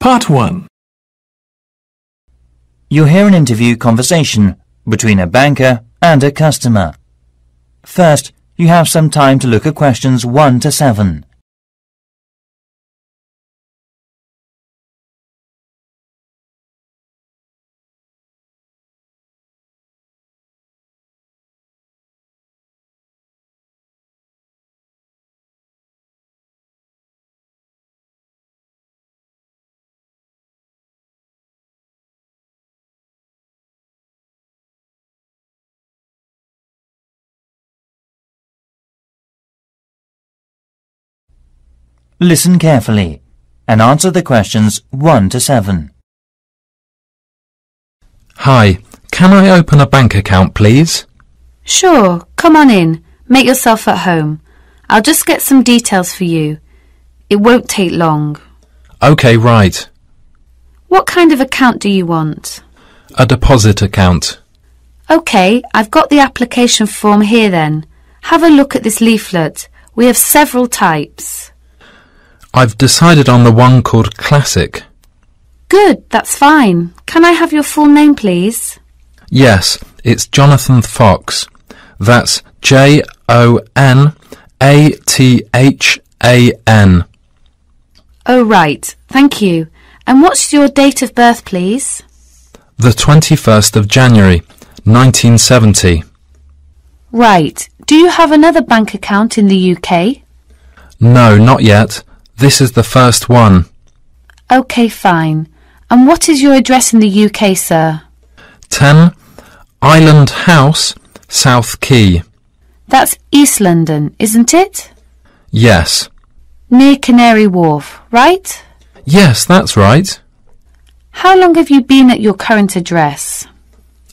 Part 1. You hear an interview conversation between a banker and a customer. First, you have some time to look at questions 1 to 7. Listen carefully and answer the questions 1 to 7. Hi, can I open a bank account, please? Sure, come on in. Make yourself at home. I'll just get some details for you. It won't take long. OK, right. What kind of account do you want? A deposit account. OK, I've got the application form here then. Have a look at this leaflet. We have several types. I've decided on the one called Classic. Good, that's fine. Can I have your full name, please? Yes, it's Jonathan Fox. That's J O N A T H A N. Oh, right. Thank you. And what's your date of birth, please? The 21st of January, 1970. Right. Do you have another bank account in the UK? No, not yet. This is the first one. OK, fine. And what is your address in the UK, sir? 10 Island House, South Quay. That's East London, isn't it? Yes. Near Canary Wharf, right? Yes, that's right. How long have you been at your current address?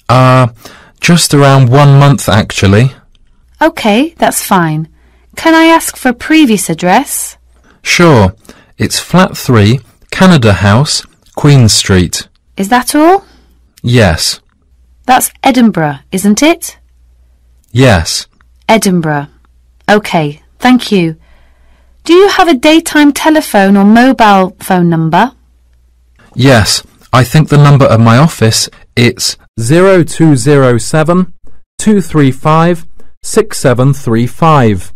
Uh, just around one month actually. OK, that's fine. Can I ask for a previous address? Sure. It's flat 3, Canada House, Queen Street. Is that all? Yes. That's Edinburgh, isn't it? Yes. Edinburgh. OK, thank you. Do you have a daytime telephone or mobile phone number? Yes. I think the number of my office it's 0207 235 6735.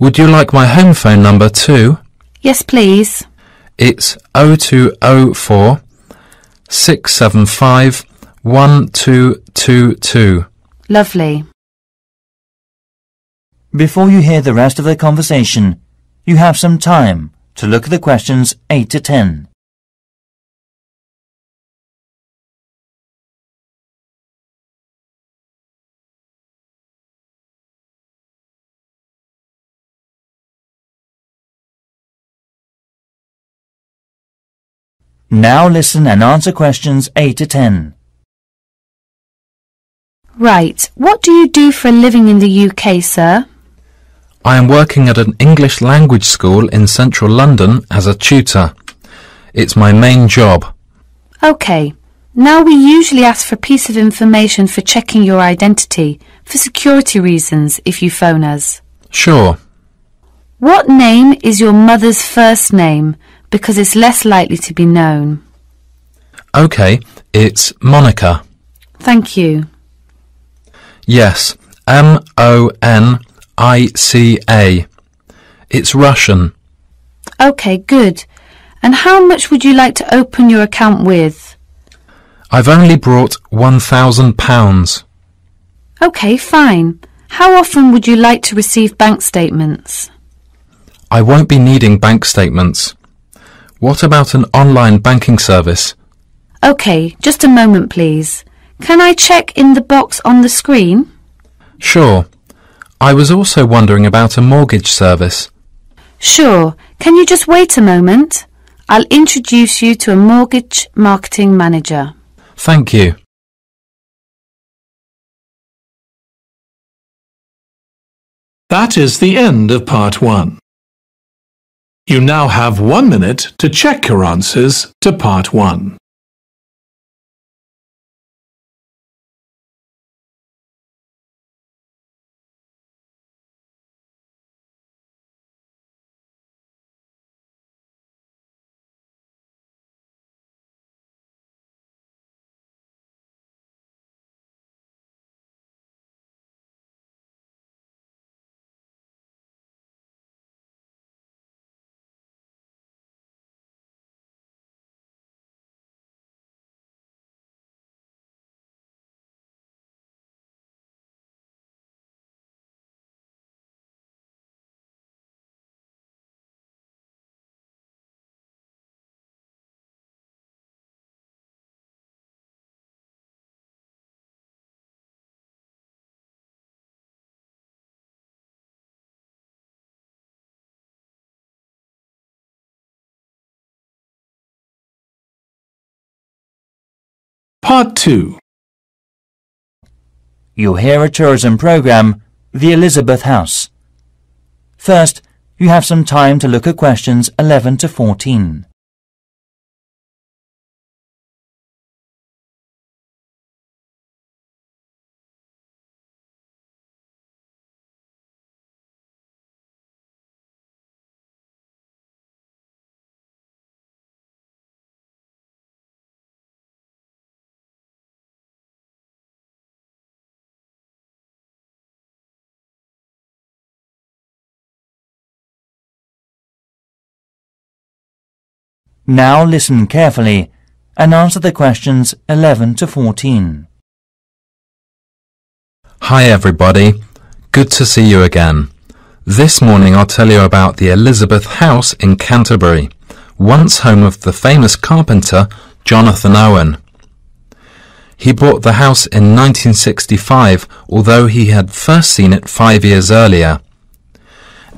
Would you like my home phone number too? Yes, please. It's 0204 675 1222. Lovely. Before you hear the rest of the conversation, you have some time to look at the questions 8 to 10. Now listen and answer questions 8 to 10. Right. What do you do for a living in the UK, sir? I am working at an English language school in central London as a tutor. It's my main job. OK. Now we usually ask for a piece of information for checking your identity, for security reasons, if you phone us. Sure. What name is your mother's first name? Because it's less likely to be known. OK, it's Monica. Thank you. Yes, M O N I C A. It's Russian. OK, good. And how much would you like to open your account with? I've only brought one thousand pounds. OK, fine. How often would you like to receive bank statements? I won't be needing bank statements. What about an online banking service? OK, just a moment, please. Can I check in the box on the screen? Sure. I was also wondering about a mortgage service. Sure. Can you just wait a moment? I'll introduce you to a mortgage marketing manager. Thank you. That is the end of Part 1. You now have one minute to check your answers to Part 1. Part 2. You'll hear a tourism program, The Elizabeth House. First, you have some time to look at questions 11 to 14. Now listen carefully and answer the questions 11 to 14. Hi everybody, good to see you again. This morning I'll tell you about the Elizabeth House in Canterbury, once home of the famous carpenter Jonathan Owen. He bought the house in 1965, although he had first seen it five years earlier.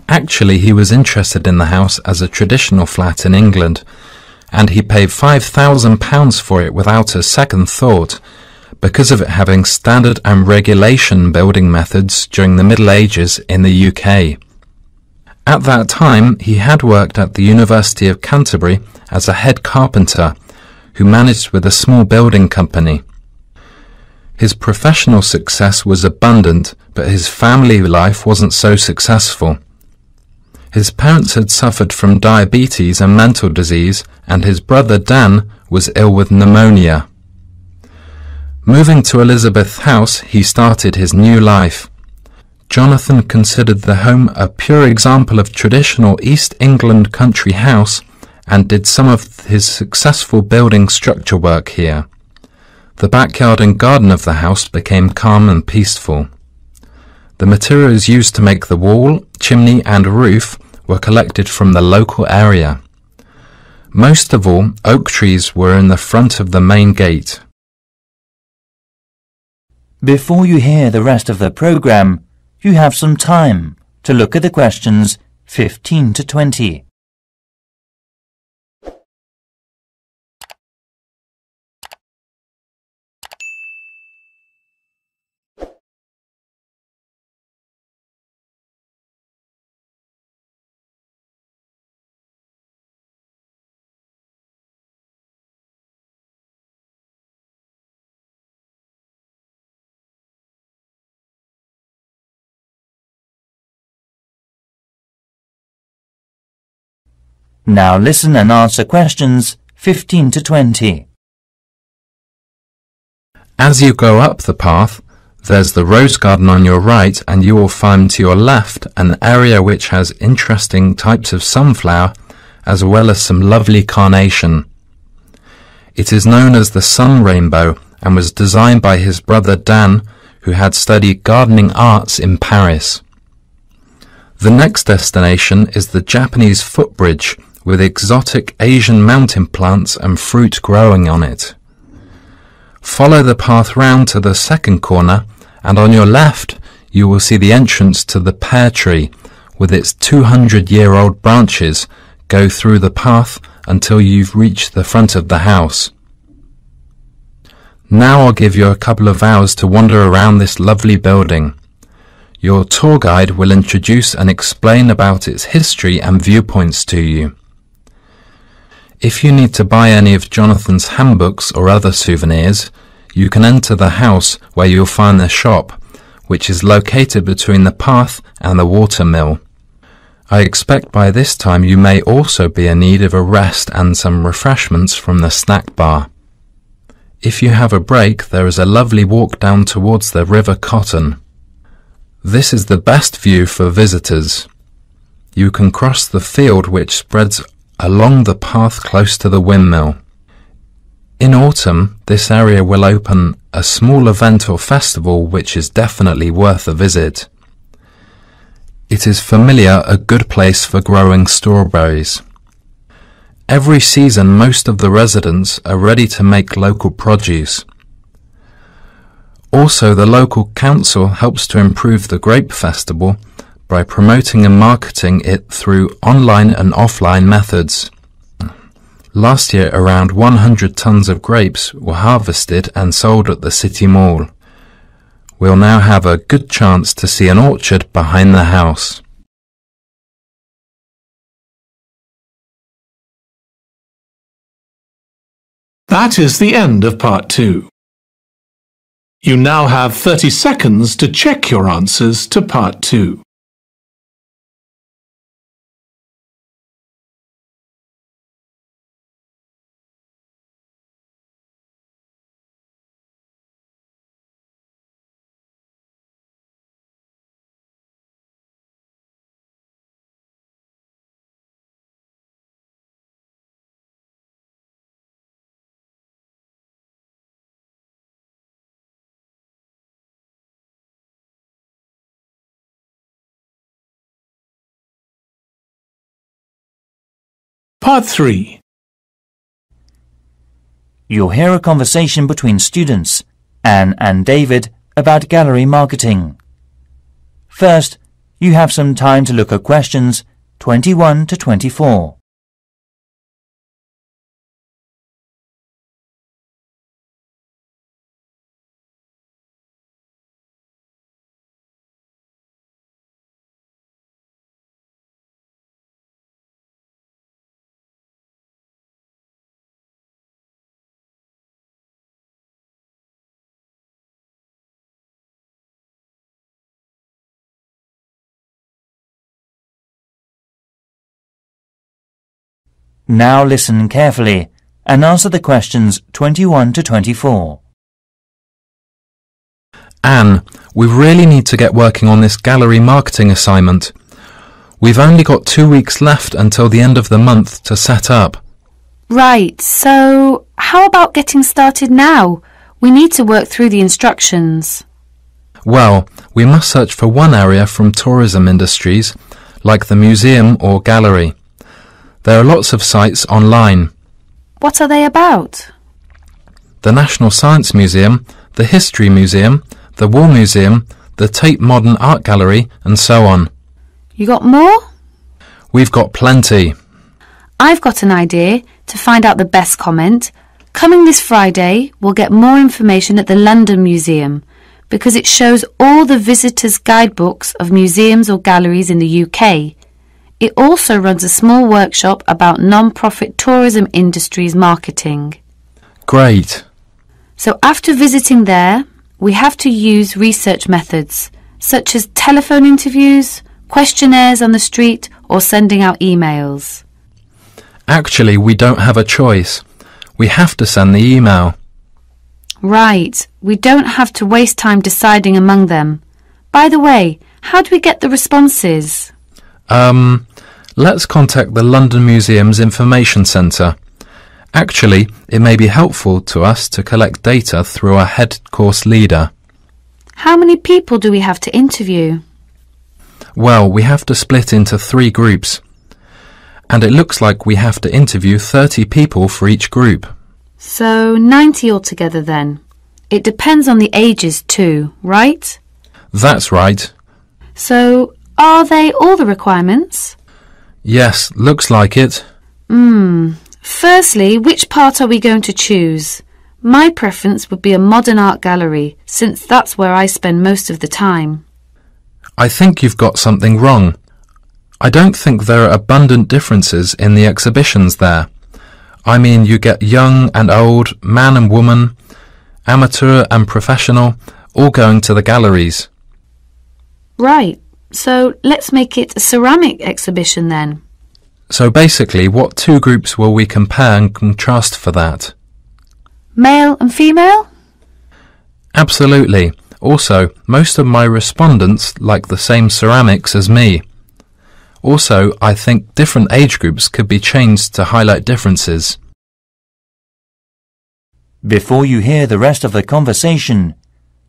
Actually, he was interested in the house as a traditional flat in England, and he paid £5,000 for it without a second thought, because of it having standard and regulation building methods during the Middle Ages in the UK. At that time, he had worked at the University of Canterbury as a head carpenter who managed with a small building company. His professional success was abundant, but his family life wasn't so successful. His parents had suffered from diabetes and mental disease, and his brother Dan was ill with pneumonia. Moving to Elizabeth House, he started his new life. Jonathan considered the home a pure example of traditional East England country house and did some of his successful building structure work here. The backyard and garden of the house became calm and peaceful. The materials used to make the wall, chimney and roof were collected from the local area. Most of all, oak trees were in the front of the main gate. Before you hear the rest of the program, you have some time to look at the questions 15 to 20. Now listen and answer questions 15 to 20. As you go up the path, there's the rose garden on your right and you will find to your left an area which has interesting types of sunflower as well as some lovely carnation. It is known as the sun rainbow and was designed by his brother Dan who had studied gardening arts in Paris. The next destination is the Japanese footbridge with exotic Asian mountain plants and fruit growing on it. Follow the path round to the second corner and on your left you will see the entrance to the pear tree with its 200 year old branches go through the path until you've reached the front of the house. Now I'll give you a couple of hours to wander around this lovely building. Your tour guide will introduce and explain about its history and viewpoints to you. If you need to buy any of Jonathan's handbooks or other souvenirs, you can enter the house where you'll find the shop, which is located between the path and the water mill. I expect by this time you may also be in need of a rest and some refreshments from the snack bar. If you have a break, there is a lovely walk down towards the River Cotton. This is the best view for visitors. You can cross the field which spreads along the path close to the windmill. In autumn, this area will open a small event or festival which is definitely worth a visit. It is familiar a good place for growing strawberries. Every season most of the residents are ready to make local produce. Also the local council helps to improve the grape festival by promoting and marketing it through online and offline methods. Last year around 100 tons of grapes were harvested and sold at the city mall. We'll now have a good chance to see an orchard behind the house. That is the end of part two. You now have 30 seconds to check your answers to part two. Part 3. You'll hear a conversation between students, Anne and David, about gallery marketing. First, you have some time to look at questions 21 to 24. Now listen carefully and answer the questions 21 to 24. Anne, we really need to get working on this gallery marketing assignment. We've only got two weeks left until the end of the month to set up. Right, so how about getting started now? We need to work through the instructions. Well, we must search for one area from tourism industries, like the museum or gallery. There are lots of sites online. What are they about? The National Science Museum, the History Museum, the War Museum, the Tate Modern Art Gallery, and so on. You got more? We've got plenty. I've got an idea to find out the best comment. Coming this Friday, we'll get more information at the London Museum because it shows all the visitors' guidebooks of museums or galleries in the UK. It also runs a small workshop about non-profit tourism industries marketing. Great. So after visiting there, we have to use research methods such as telephone interviews, questionnaires on the street or sending out emails. Actually, we don't have a choice. We have to send the email. Right, we don't have to waste time deciding among them. By the way, how do we get the responses? Um, let's contact the London Museum's Information Centre. Actually, it may be helpful to us to collect data through our head course leader. How many people do we have to interview? Well, we have to split into three groups. And it looks like we have to interview 30 people for each group. So 90 altogether then. It depends on the ages too, right? That's right. So are they all the requirements? Yes, looks like it. Hmm. Firstly, which part are we going to choose? My preference would be a modern art gallery, since that's where I spend most of the time. I think you've got something wrong. I don't think there are abundant differences in the exhibitions there. I mean, you get young and old, man and woman, amateur and professional, all going to the galleries. Right. So let's make it a ceramic exhibition then. So basically, what two groups will we compare and contrast for that? Male and female? Absolutely. Also, most of my respondents like the same ceramics as me. Also, I think different age groups could be changed to highlight differences. Before you hear the rest of the conversation,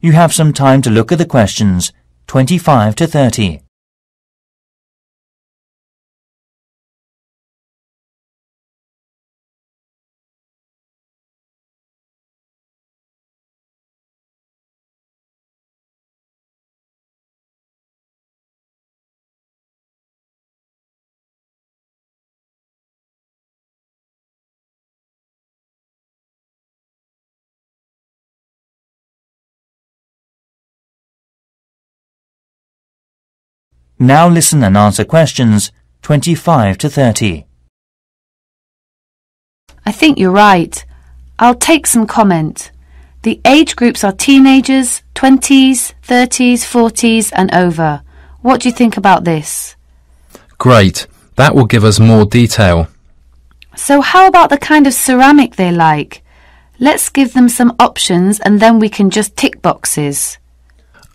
you have some time to look at the questions 25 to 30. Now listen and answer questions 25 to 30. I think you're right. I'll take some comment. The age groups are teenagers, 20s, 30s, 40s and over. What do you think about this? Great. That will give us more detail. So how about the kind of ceramic they like? Let's give them some options and then we can just tick boxes.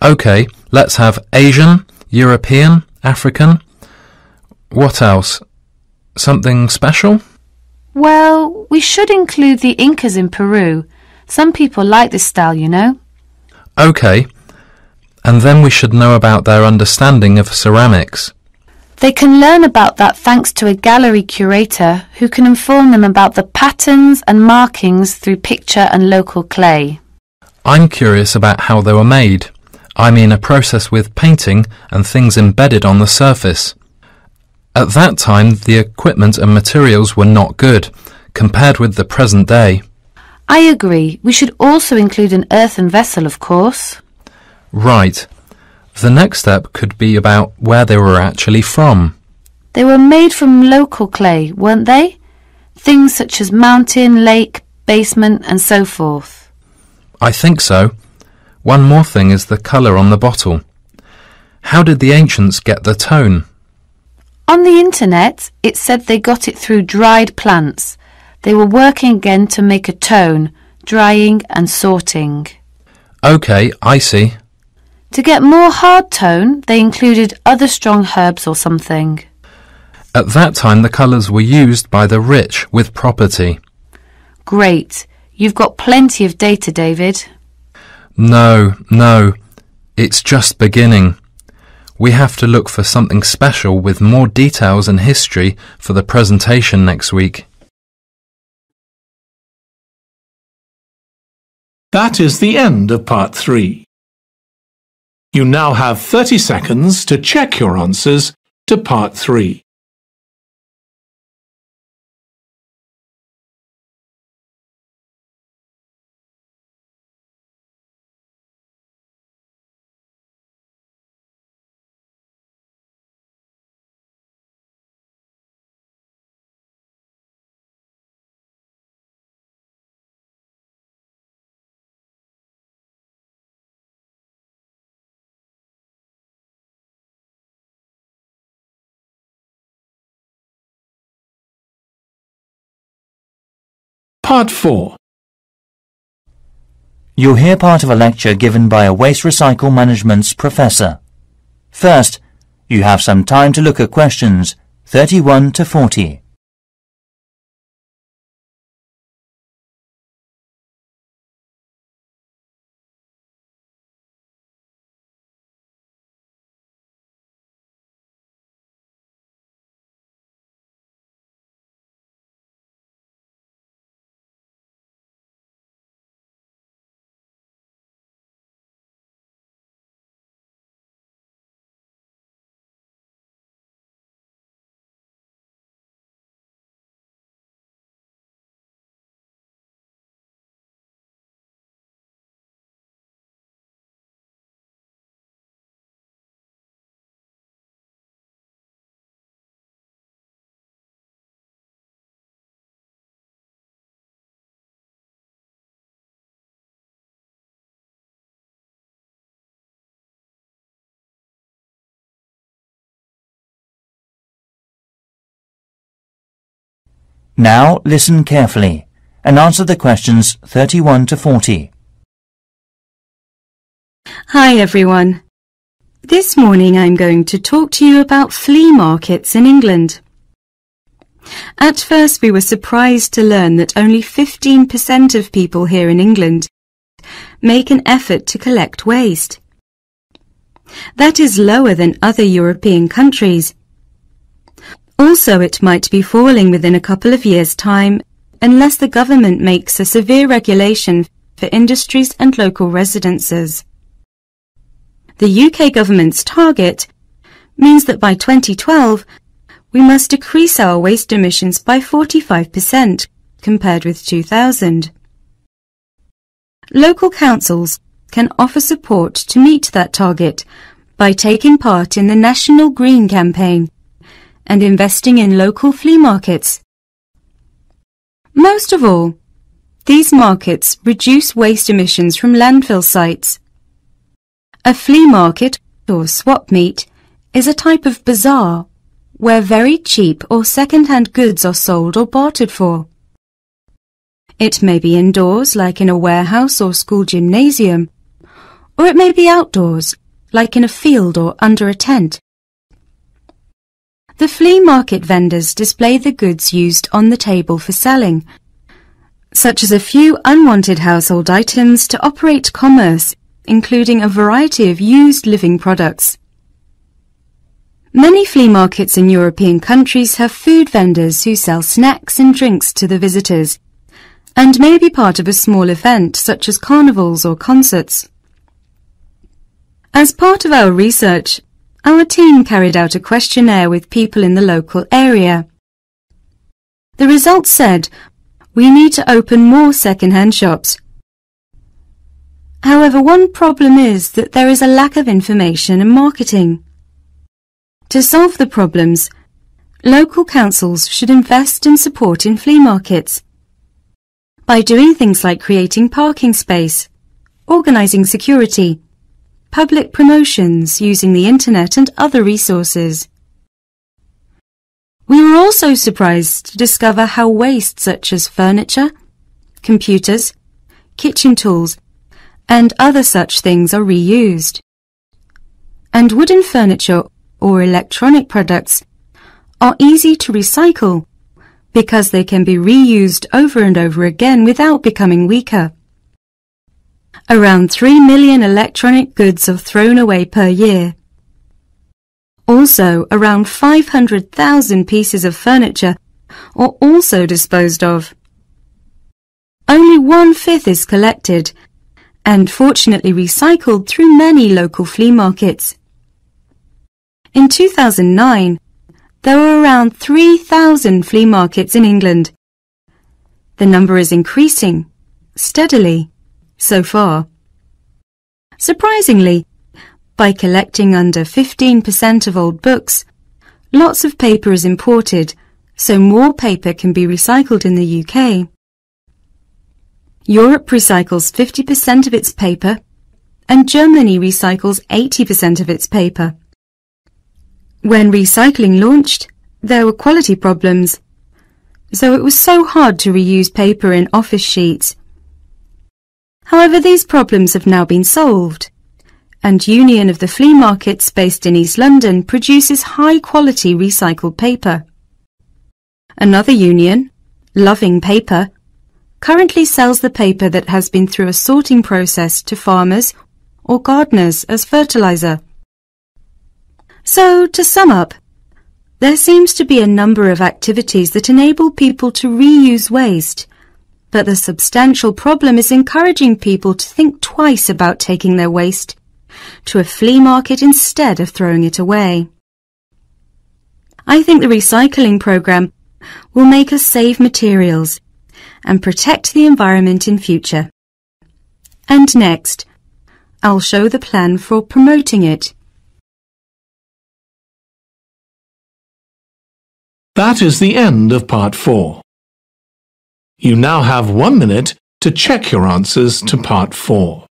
OK, let's have Asian, European, African. What else? Something special? Well, we should include the Incas in Peru. Some people like this style, you know. OK. And then we should know about their understanding of ceramics. They can learn about that thanks to a gallery curator who can inform them about the patterns and markings through picture and local clay. I'm curious about how they were made. I mean a process with painting and things embedded on the surface. At that time, the equipment and materials were not good, compared with the present day. I agree. We should also include an earthen vessel, of course. Right. The next step could be about where they were actually from. They were made from local clay, weren't they? Things such as mountain, lake, basement and so forth. I think so. One more thing is the colour on the bottle. How did the ancients get the tone? On the internet, it said they got it through dried plants. They were working again to make a tone, drying and sorting. OK, I see. To get more hard tone, they included other strong herbs or something. At that time, the colours were used by the rich with property. Great. You've got plenty of data, David. No, no. It's just beginning. We have to look for something special with more details and history for the presentation next week. That is the end of part three. You now have 30 seconds to check your answers to part 3. Part 4 You'll hear part of a lecture given by a waste recycle management's professor. First, you have some time to look at questions 31 to 40. Now listen carefully and answer the questions 31 to 40. Hi everyone. This morning I'm going to talk to you about flea markets in England. At first we were surprised to learn that only 15% of people here in England make an effort to collect waste. That is lower than other European countries also, it might be falling within a couple of years' time unless the government makes a severe regulation for industries and local residences. The UK government's target means that by 2012, we must decrease our waste emissions by 45% compared with 2000. Local councils can offer support to meet that target by taking part in the National Green Campaign and investing in local flea markets. Most of all, these markets reduce waste emissions from landfill sites. A flea market, or swap meet, is a type of bazaar where very cheap or second-hand goods are sold or bartered for. It may be indoors, like in a warehouse or school gymnasium, or it may be outdoors, like in a field or under a tent. The flea market vendors display the goods used on the table for selling, such as a few unwanted household items to operate commerce, including a variety of used living products. Many flea markets in European countries have food vendors who sell snacks and drinks to the visitors, and may be part of a small event such as carnivals or concerts. As part of our research, our team carried out a questionnaire with people in the local area. The results said we need to open more second-hand shops. However, one problem is that there is a lack of information and marketing. To solve the problems, local councils should invest and support in flea markets by doing things like creating parking space, organising security, public promotions using the internet and other resources. We were also surprised to discover how waste such as furniture, computers, kitchen tools, and other such things are reused. And wooden furniture or electronic products are easy to recycle because they can be reused over and over again without becoming weaker. Around 3 million electronic goods are thrown away per year. Also, around 500,000 pieces of furniture are also disposed of. Only one-fifth is collected and fortunately recycled through many local flea markets. In 2009, there were around 3,000 flea markets in England. The number is increasing, steadily, so far. Surprisingly, by collecting under 15% of old books, lots of paper is imported, so more paper can be recycled in the UK. Europe recycles 50% of its paper, and Germany recycles 80% of its paper. When recycling launched, there were quality problems, so it was so hard to reuse paper in office sheets. However, these problems have now been solved, and Union of the Flea Markets based in East London produces high-quality recycled paper. Another union, Loving Paper, currently sells the paper that has been through a sorting process to farmers or gardeners as fertilizer. So, to sum up, there seems to be a number of activities that enable people to reuse waste, but the substantial problem is encouraging people to think twice about taking their waste to a flea market instead of throwing it away. I think the recycling program will make us save materials and protect the environment in future. And next, I'll show the plan for promoting it. That is the end of part four. You now have one minute to check your answers to part four.